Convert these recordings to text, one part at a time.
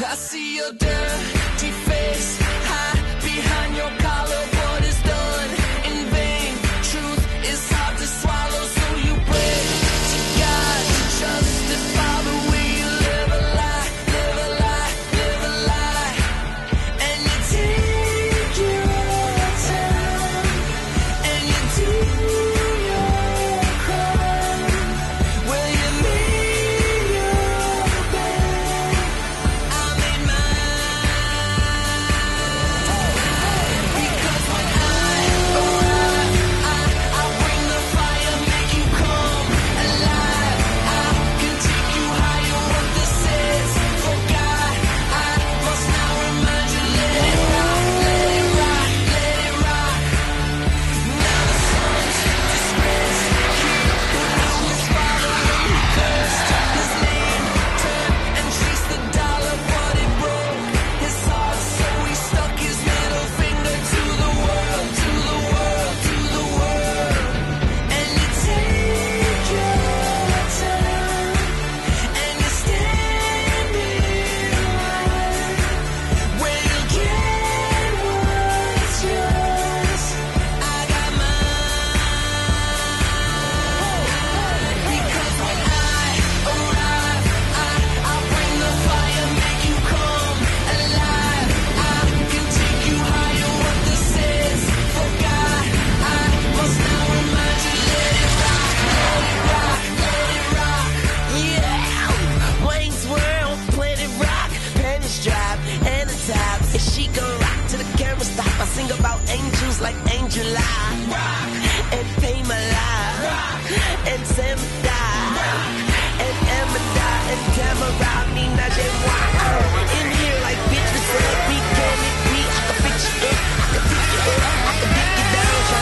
I see your dirty face hide behind your collar.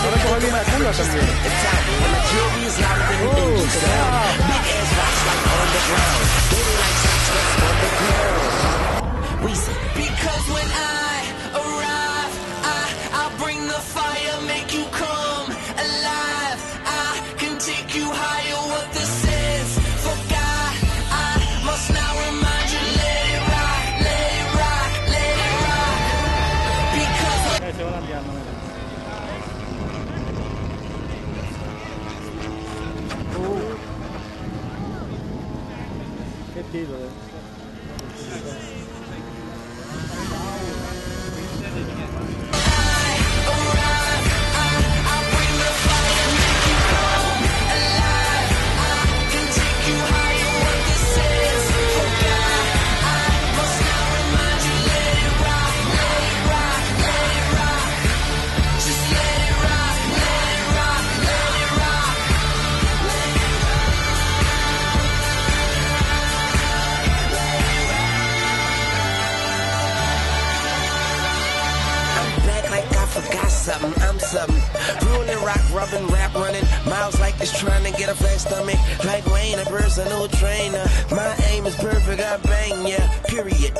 Ahora cógele una culo también. 50 dollars. I'm something. Ruling rock, rubbing, rap, running. Miles like it's trying to get a flat stomach. Like Wayne, a personal trainer. My aim is perfect, I bang, yeah, period.